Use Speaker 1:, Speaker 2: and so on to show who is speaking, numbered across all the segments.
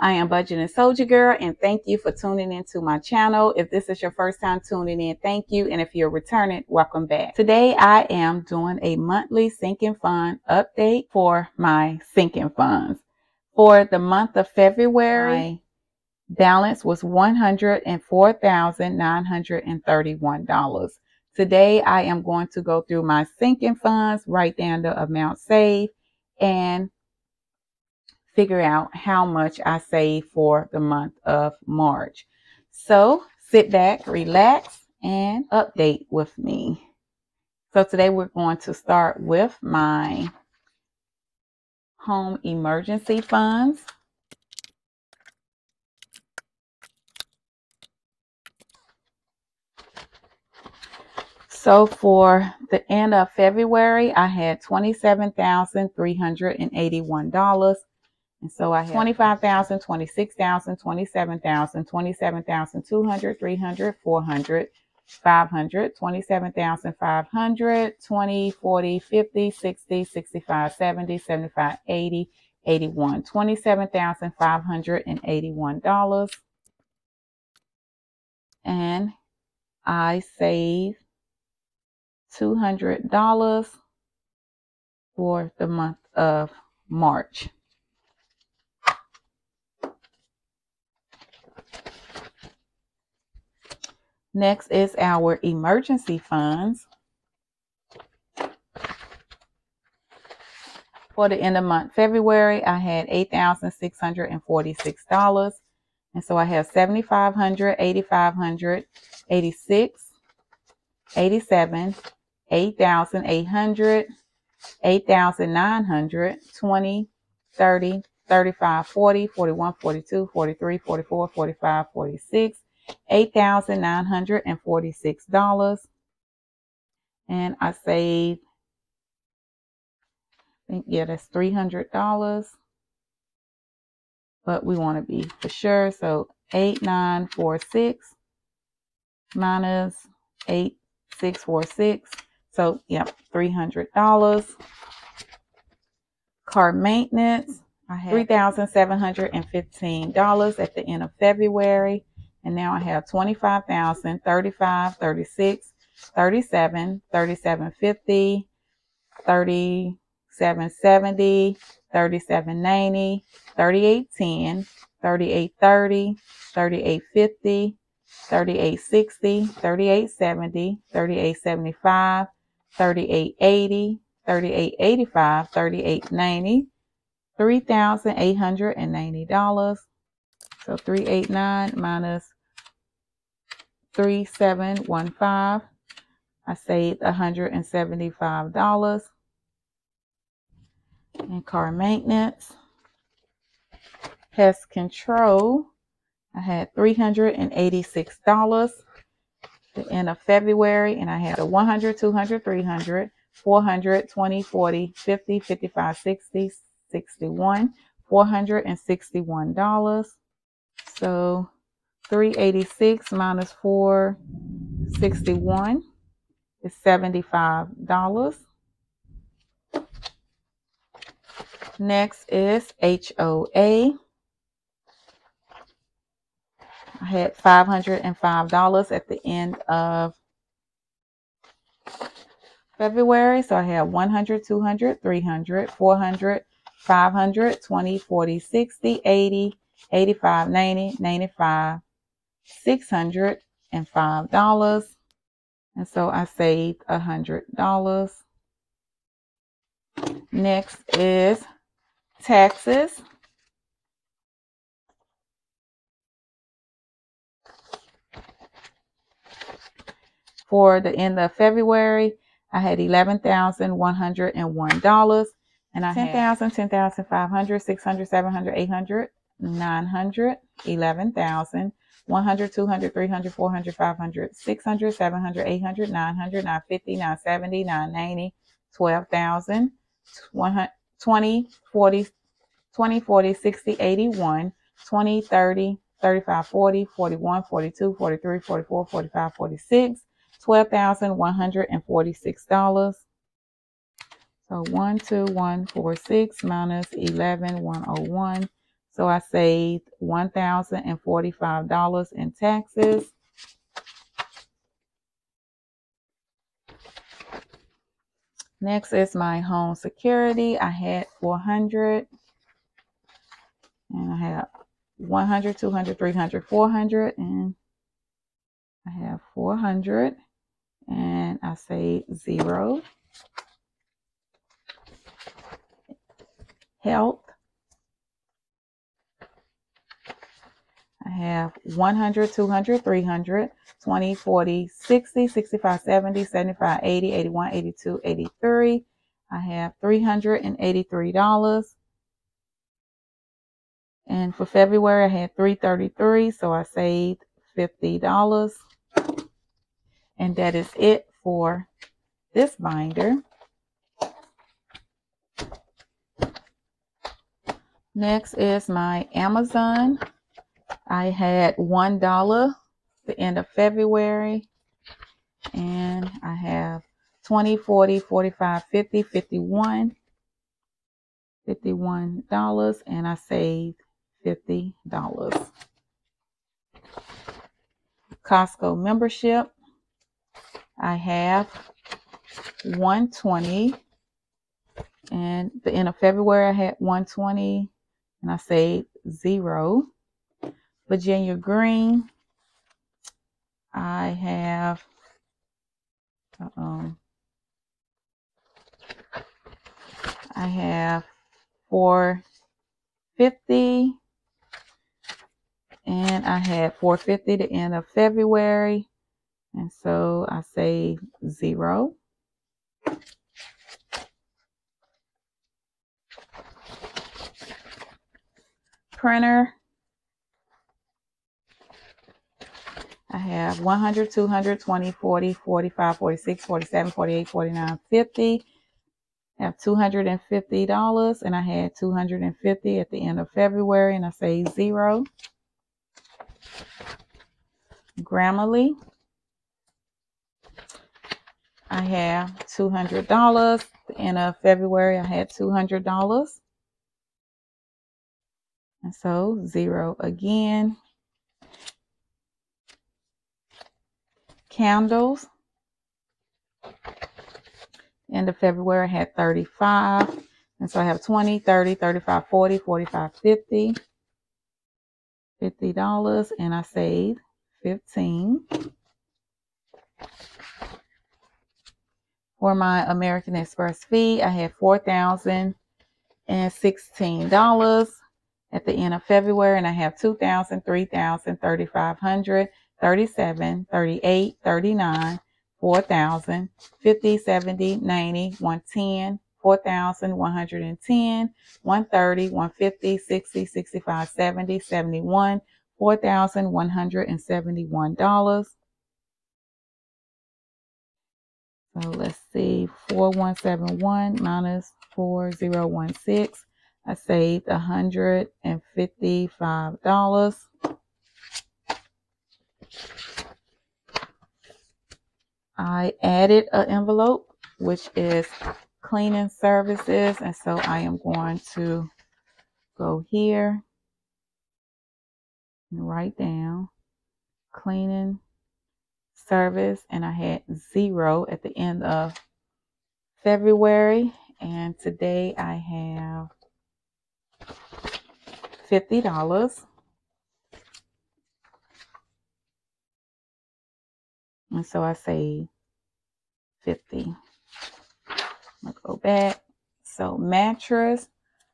Speaker 1: I am Budgeting Soldier Girl, and thank you for tuning into my channel. If this is your first time tuning in, thank you. And if you're returning, welcome back. Today, I am doing a monthly sinking fund update for my sinking funds. For the month of February, my balance was $104,931. Today, I am going to go through my sinking funds, write down the amount saved, and figure out how much I save for the month of March. So sit back, relax, and update with me. So today we're going to start with my home emergency funds. So for the end of February, I had $27,381. And so I have 25,000, 26,000, 27,000, 27,200, 300, 400, 500, 27,500, 20, 40, 50, 60, 65, 70, 75, 80, 81, $27,581. And I save $200 for the month of March. Next is our emergency funds. For the end of month February, I had $8,646. And so I have 7,500, 8,500, 86, 87, 8,800, 8,900, 20, 30, 35, 40, 41, 42, 43, 44, 45, 46, $8,946. And I saved, I think, yeah, that's $300. But we want to be for sure. So 8946 minus 8646. So, yep, $300. Car maintenance. I had $3,715 at the end of February. And now I have 25,000, 35, 36, 37, 3750, 3770, 3790, 3810, 3830, 3850, 3860, 3870, 3875, 3880, 3885, 3890, $3,890. So 389 minus 3715. I saved $175. And car maintenance. Pest control. I had $386 the end of February, and I had a 100, 200, 300, 400, 20, 40, 50, 55, 60, 61, $461. So 386 minus 461 is $75. Next is HOA. I had $505 at the end of February. So I have 100, 200, 300, 400, 500, 20, 40, 60, 80, 85, 90, 95, $605. And so I saved $100. Next is taxes. For the end of February, I had $11,101 and I 10,000, 10,500, 600, 700, 800, 900, 11,000, 100, 200, 300, 400, 500, 600, 700, 800, 900, 950, 970, 990, 12,000, 20, 40, 20, 40, 60, 81, 20, 30, 35, 40, 41, 42, 43, 44, 45, 46, $12,146. So 12146 minus 11101 So I saved $1,045 in taxes. Next is my home security. I had 400 and I have 100, 200, 300, 400 and I have 400 and I say zero. Health. I have 100, 200, 300, 20, 40, 60, 65, 70, 75, 80, 81, 82, 83. I have $383. And for February, I had 333, so I saved $50. And that is it for this binder. Next is my Amazon. I had $1 the end of February. And I have 20, 40, 45, 50, 51. $51 and I saved $50. Costco membership. I have 120 and the end of February I had 120 and I saved zero. Virginia Green. I have um, I have 450 and I had 450 the end of February. And so I say zero. Printer I have 100, 200, 20, 40, 45, 46, 47, 48, 49, 50. I have $250 and I had 250 at the end of February and I say zero. Grammarly. I have $200. The end of February, I had $200. And so zero again. Candles. End of February, I had 35. And so I have 20, 30, 35, 40, 45, 50. $50 and I saved 15. For my American Express fee, I had $4,016 at the end of February and I have 2,000, 3,000, 3,500, 37, 38, 39, 4,000, 50, 70, 90, 110, 4,110, 130, 150, 60, 65, 70, 71, $4,171. So let's see, 4171 minus 4016. I saved $155. I added an envelope, which is cleaning services. And so I am going to go here and write down cleaning service. And I had zero at the end of February. And today I have $50. And so I say 50. I'll go back. So mattress,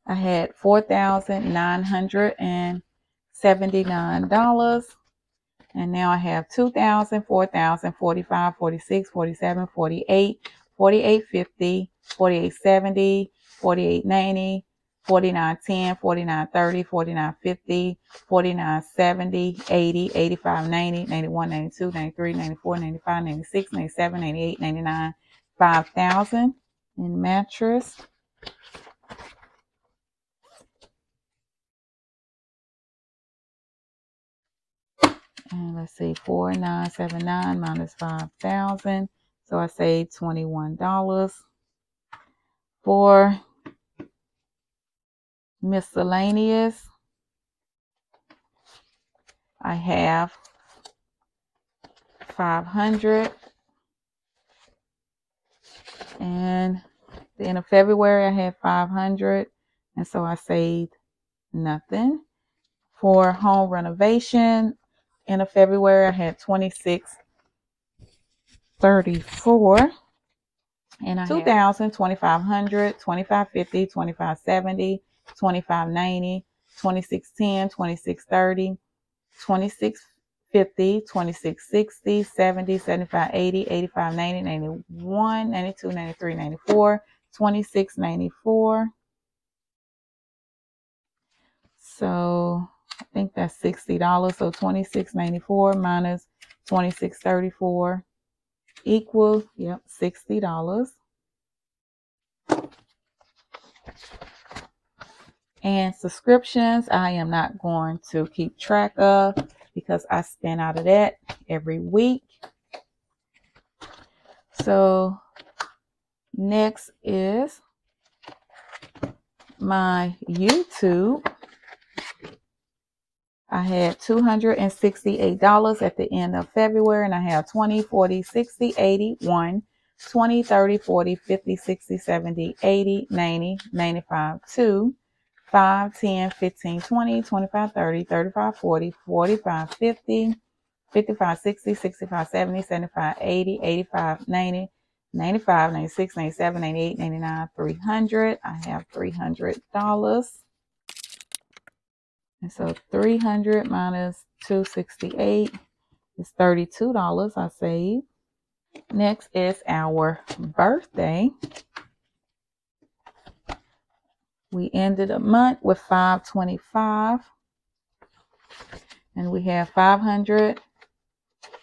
Speaker 1: I had $4,979. And now I have 2,000, 4,000, 45, 46, 47, 48, 4850, 4870, 4890, 4910, 4930, 4950, 4970, 80, 85, 90, 91, 92, 93, 94, 95, 96, 97, 98, 99, 5000 in mattress. And let's see, 4979 minus 5000 So I saved $21 for miscellaneous. I have 500 and the end of February I had 500 and so I saved nothing. For home renovation end of February I had 26 34 and I 2000 2500 2550 2570 2590 2610 2630 2650 2660 70 75 80 85 90 91 92 93 94 26 94 so I think that's $60 so 26 94 minus 26 34 equals, yep, $60. And subscriptions, I am not going to keep track of because I spend out of that every week. So next is my YouTube. I had $268 at the end of February, and I have 20, 40, 60, 80, 1, 20, 30, 40, 50, 60, 70, 80, 90, 95, 2, 5, 10, 15, 20, 25, 30, 35, 40, 45, 50, 55, 60, 65, 70, 75, 80, 85, 90, 95, 96, 97, 98, 99, 300. I have $300. And so 300 minus 268 is $32 I saved. Next is our birthday. We ended a month with 525. And we have 500,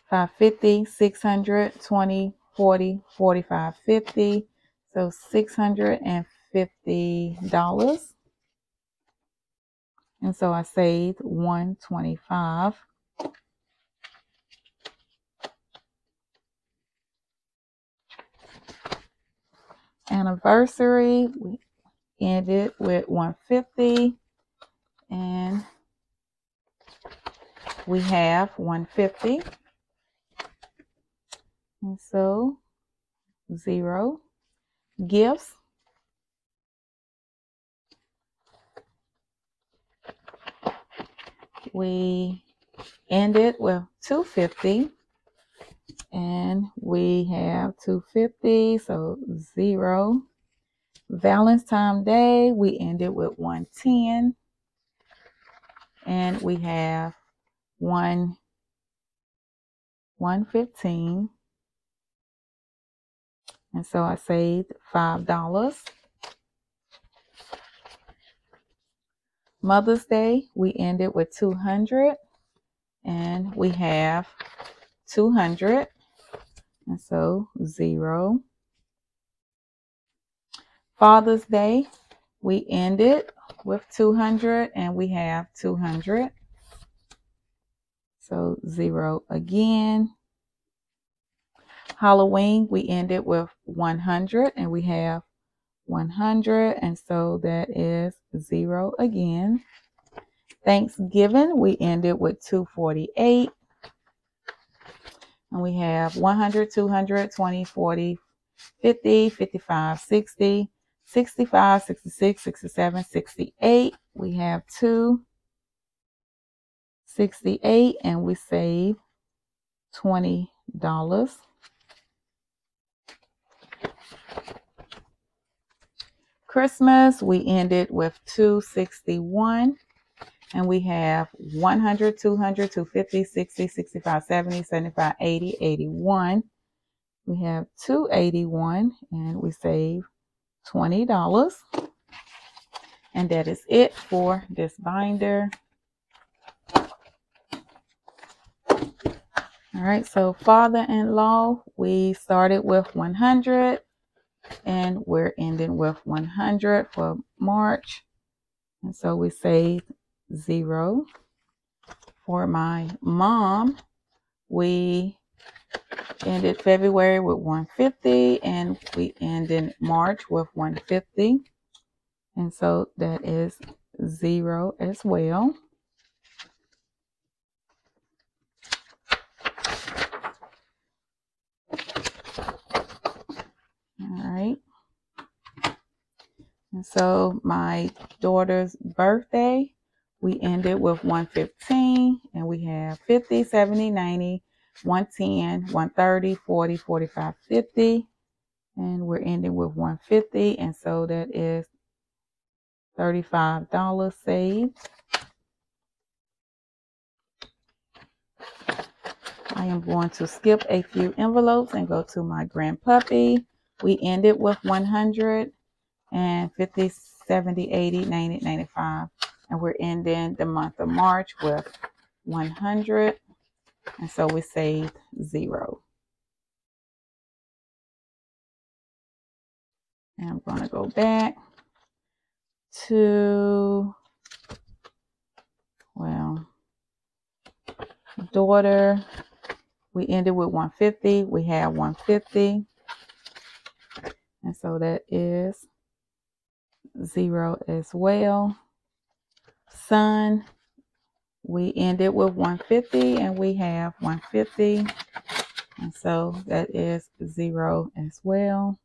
Speaker 1: 550, 600, 20, 40, 45, 50. So $650. And so I saved 125. Anniversary, we ended with 150 and we have 150. And so zero. Gifts. We ended with 250 and we have 250 so zero valentine day we ended with 110 and we have one 115 and so i saved five dollars. Mother's Day, we ended with 200 and we have 200 and so zero. Father's Day, we ended with 200 and we have 200. So zero again. Halloween, we ended with 100 and we have 100 and so that is zero again thanksgiving we ended with 248 and we have 100 200 20 40 50 55 60 65 66 67 68 we have two 68 and we save $20 Christmas, we ended with 261 and we have 100, 200, 250, 60, 65, 70, 75, 80, 81. We have 281 and we save $20. And that is it for this binder. All right, so father-in-law, we started with 100 and we're ending with 100 for March. And so we save zero. For my mom, we ended February with 150 and we ended March with 150. And so that is zero as well. All right. And so my daughter's birthday, we ended with 115 and we have 50, 70, 90, 110, 130, 40, 45, 50. And we're ending with 150. And so that is $35 saved. I am going to skip a few envelopes and go to my grand puppy. We ended with 100 and 50, 70, 80, 90, 95. And we're ending the month of March with 100. And so we saved zero. And I'm going to go back to, well, daughter. We ended with 150. We have 150. And so that is zero as well. Son, we ended with 150 and we have 150. And so that is zero as well.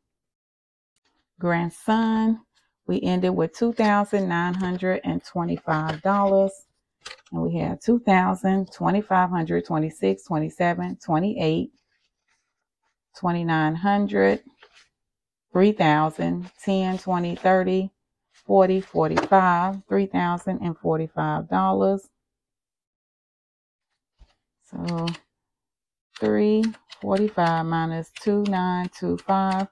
Speaker 1: Grandson, we ended with $2,925. And we have 2,000, 2,500, 26, 27, 28, 2,900, 3,000, 10, 20, 30, 40, 45, $3,045. So 345 minus 2925,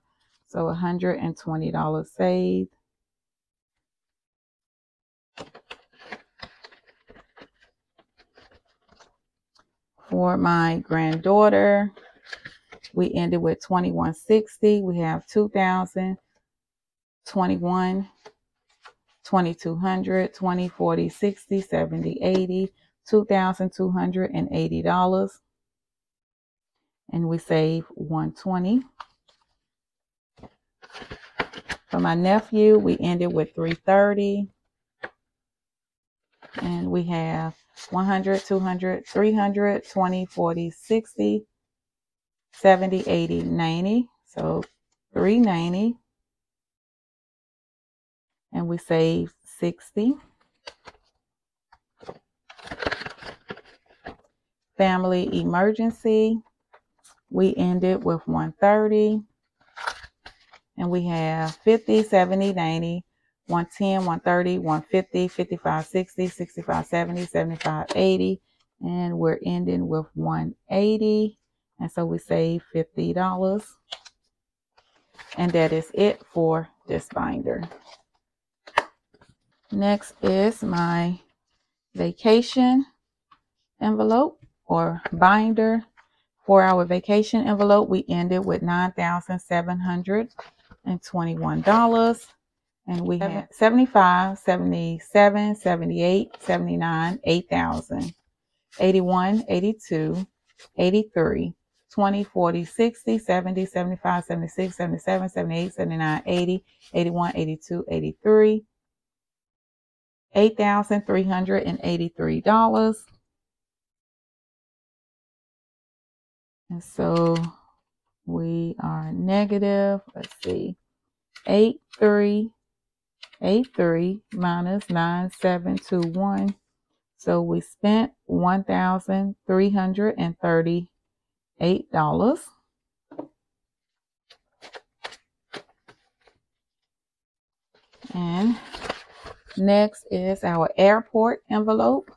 Speaker 1: so $120 saved. For my granddaughter, we ended with 2160. We have 2000, 21, 2200, 20, 40, 60, 70, 80, $2,280. And we save 120. For my nephew, we ended with 330. And we have 100, 200, 300, 20, 40, 60, 70, 80, 90. So 390. And we save 60. Family emergency. We ended with 130. And we have 50, 70, 90, 110, 130, 150, 55, 60, 65, 70, 75, 80. And we're ending with 180. And so we save $50. And that is it for this binder. Next is my vacation envelope or binder. For our vacation envelope, we ended with $9,721. And we had 75, 77, 78, 79, 8,000, 81, 82, 83, 20, 40, 60, 70, 75, 76, 77, 78, 79, 80, 81, 82, 83, $8,383. And so we are negative, let's see, 8383 minus 9721. So we spent $1,338. And next is our airport envelope.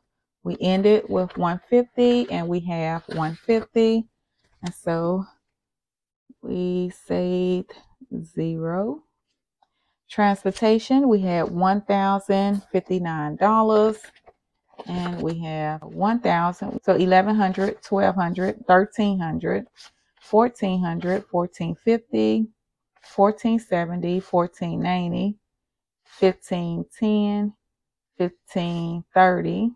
Speaker 1: We ended with 150 and we have 150. And so we saved zero. Transportation, we had $1,059 and we have 1000 so 1100 1200 1300 1400 1450 1470 1490 1510 1530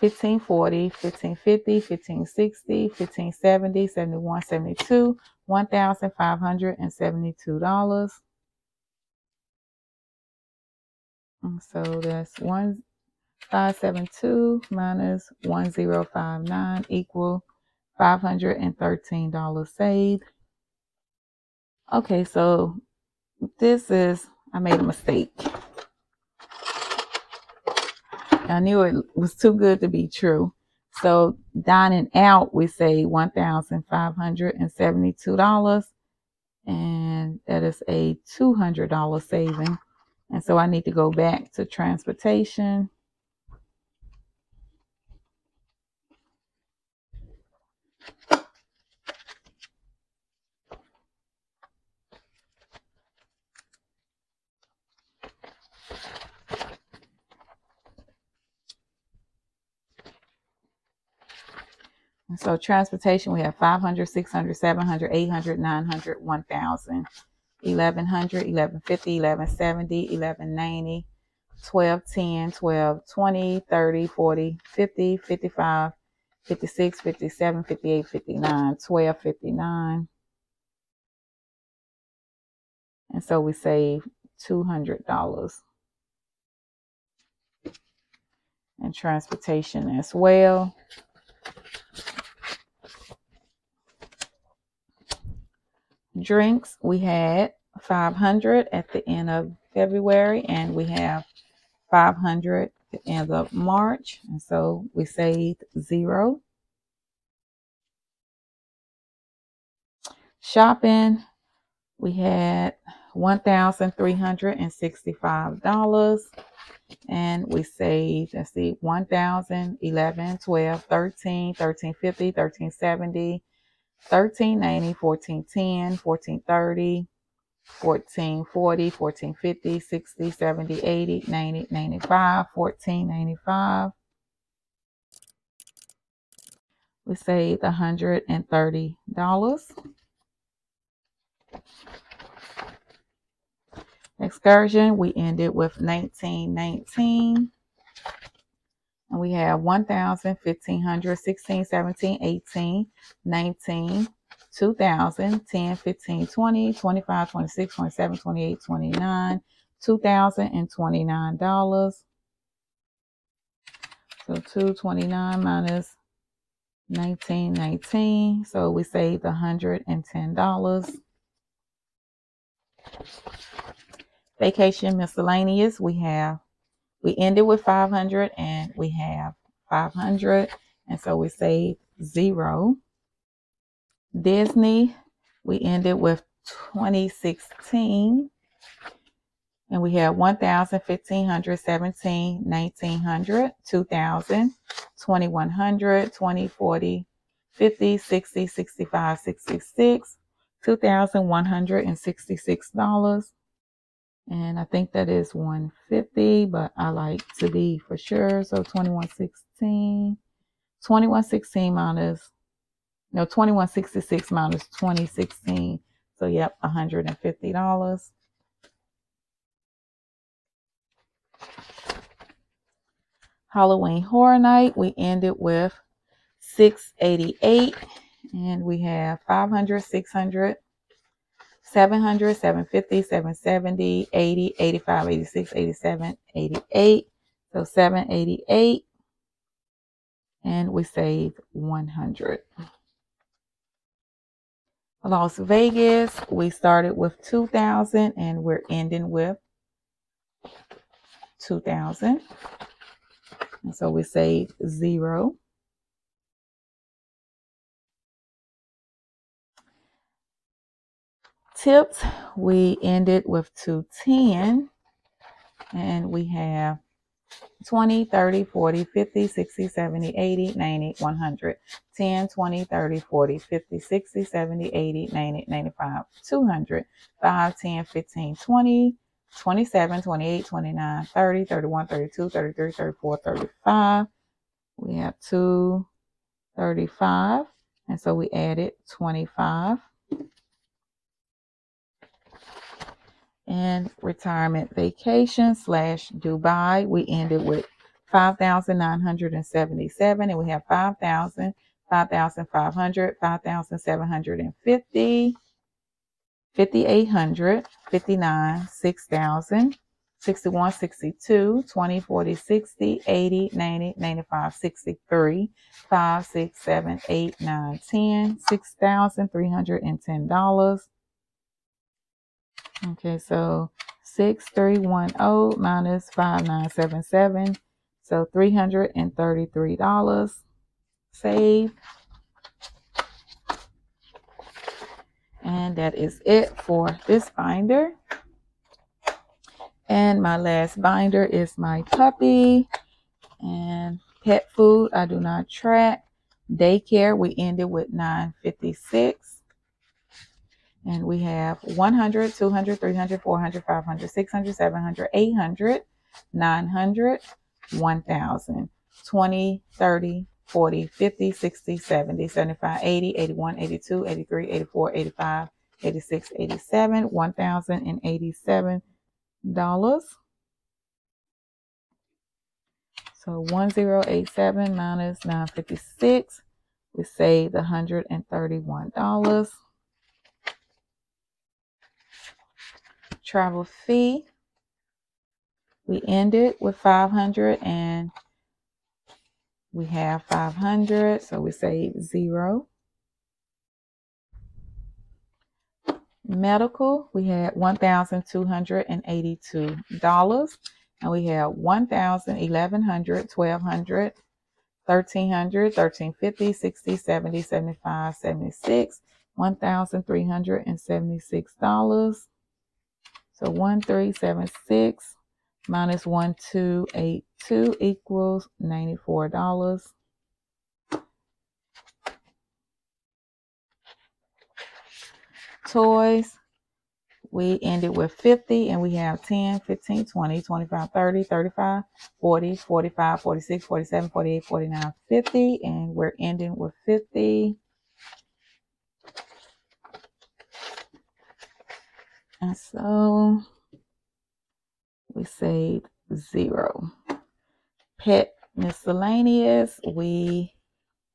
Speaker 1: 1540 1550 1560 1570 71 72 $1572 so that's one 572 minus 1059 equal $513 saved. Okay, so this is I made a mistake. I knew it was too good to be true. So dining out, we say $1,572 and that is a $200 saving. And so I need to go back to transportation. So transportation, we have 500, 600, 700, 800, 900, 1,000, 1100, 1150, 1170, 1190, 1210, 1220, 30, 40, 50, 55, 56, 57, 58, 59, 1259. And so we save $200 in transportation as well. Drinks, we had 500 at the end of February, and we have 500 at the end of March. And so we saved zero. Shopping, we had $1,365 and we saved, let's see, 1,000, 11, 12, 13, 1350, 1370, 1390, 1410, 1430, 1440, 1450, 60, 70, 80, 90, 95, 1495. We saved $130. Excursion, we ended with 1919. And we have 1,000, 1,500, 16, 17, 18, 19, 2,000, 10, 15, 20, 25, 26, 27, 28, 29, $2,029. So 229 minus 1919. So we saved $110. Vacation miscellaneous, we have we ended with 500 and we have 500 and so we save zero. Disney we ended with 2016 and we have 1000 1500 17 1900 2000 2100 2040 50 60 65 66 $2166 and I think that is 150, but I like to be for sure. So 2116, 2116 minus, no, 2166 minus 2016. So yep, $150. Halloween Horror Night, we ended with 688 and we have 500, 600, 700, 750, 770, 80, 85, 86, 87, 88. So 788. And we save 100. Las Vegas, we started with 2000 and we're ending with 2000. And so we save zero. Tips, we ended with 210 and we have 20, 30, 40, 50, 60, 70, 80, 90, 100, 10, 20, 30, 40, 50, 60, 70, 80, 90, 95, 200, 5, 10, 15, 20, 27, 28, 29, 30, 31, 32, 33, 34, 35. We have 235. And so we added 25. And retirement vacation slash Dubai. We ended with 5,977 and we have 5,000, 5,500, 5,750, 5,800, 59, 6,000, 61, 62, 20, 40, 60, 80, 90, 95, 63, 5, 6, 7, 8, 9, 10, $6,310. Okay, so 6310 minus 5977. So $333 save. And that is it for this binder. And my last binder is my puppy and pet food. I do not track. Daycare, we ended with 956. And we have 100, 200, 300, 400, 500, 600, 700, 800, 900, 1000, 20, 30, 40, 50, 60, 70, 75, 80, 81, 82, 83, 84, 85, 86, 87, 1087 dollars. So 1087 minus 956, we saved $131. Travel fee, we ended with 500 and we have 500, so we save zero. Medical, we had $1,282 and we have 1,000, 1,100, 1,200, 1,300, 1,350, 60, 70, 75, 76, $1,376. So 1376 minus 1282 equals $94. Toys, we ended with 50 and we have 10, 15, 20, 25, 30, 35, 40, 45, 46, 47, 48, 49, 50, and we're ending with 50. And so we saved zero. Pet miscellaneous, we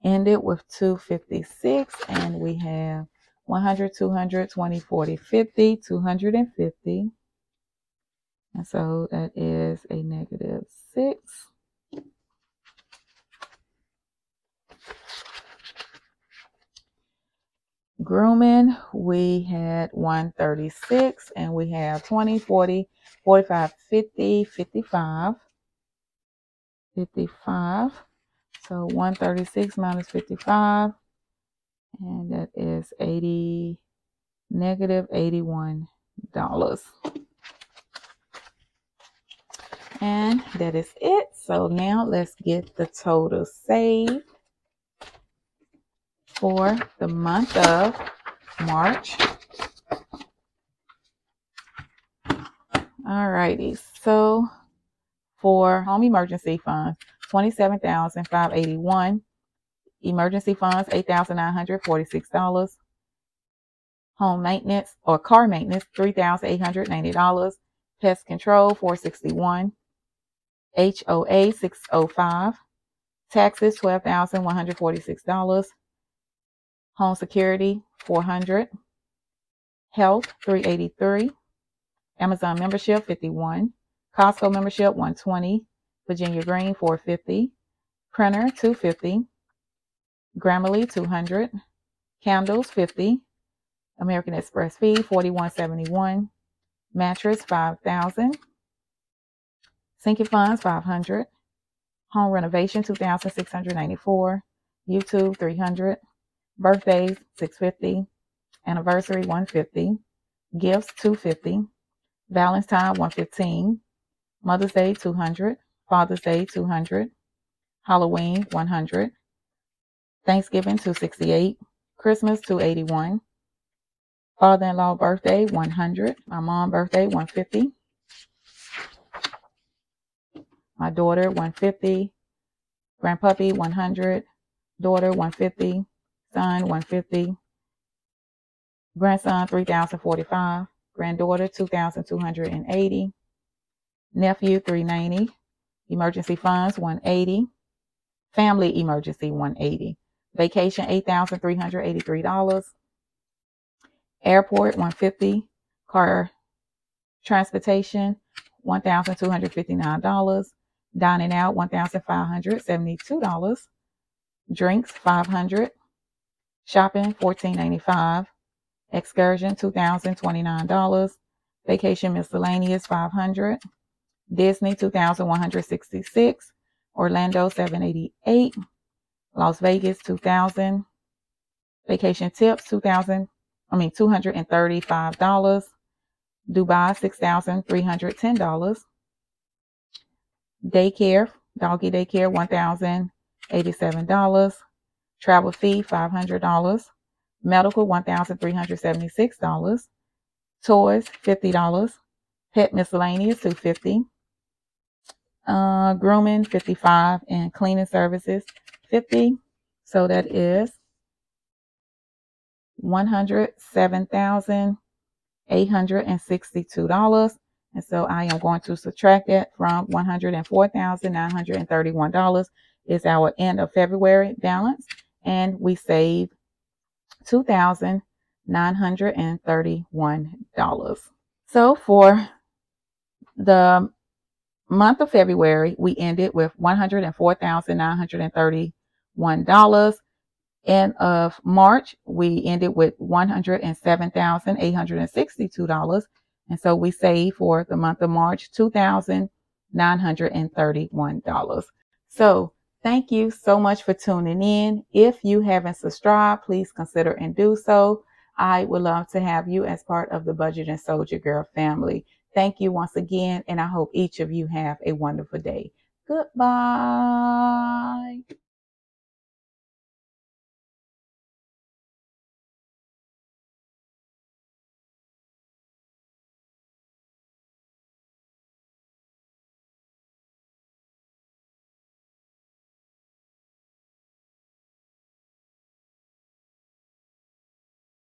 Speaker 1: ended with 256 and we have 100, 200, 20, 40, 50, 250. And so that is a negative 6. Grooming, we had 136 and we have 20, 40, 45, 50, 55, 55. So 136 minus 55, and that is 80, negative $81. And that is it. So now let's get the total saved for the month of March. All righty. So for home emergency funds, 27581 Emergency funds, $8,946. Home maintenance or car maintenance, $3,890. Pest control, 461 HOA, 605 Taxes, $12,146. Home security, 400. Health, 383. Amazon membership, 51. Costco membership, 120. Virginia Green, 450. Printer, 250. Grammarly, 200. Candles, 50. American Express fee, 4171. Mattress, 5000. Sinking funds, 500. Home renovation, 2694. YouTube, 300. Birthdays, 650. Anniversary, 150. Gifts, 250. Valentine, 115. Mother's Day, 200. Father's Day, 200. Halloween, 100. Thanksgiving, 268. Christmas, 281. Father-in-law birthday, 100. My mom birthday, 150. My daughter, 150. Grandpuppy, 100. Daughter, 150 son 150 grandson 3045 granddaughter 2280 nephew 390 emergency funds 180 family emergency 180 vacation $8383 airport 150 car transportation $1259 dining out $1572 drinks 500 Shopping, $14.95. Excursion, $2,029. Vacation miscellaneous 500. Disney 2166. Orlando 788. Las Vegas 2000. Vacation tips 2000. I mean $235. Dubai $6,310. Daycare, doggy daycare $1,087. Travel fee $500. Medical $1,376. Toys $50. Pet miscellaneous 250 uh, grooming 55 and cleaning services 50 so that is $107,862 and so I am going to subtract that from $104,931 is our end of February balance and we save $2,931. So for the month of February, we ended with $104,931. End of March, we ended with $107,862. And so we saved for the month of March $2,931. So thank you so much for tuning in. If you haven't subscribed, please consider and do so. I would love to have you as part of the Budgeting Soldier Girl family. Thank you once again, and I hope each of you have a wonderful day. Goodbye.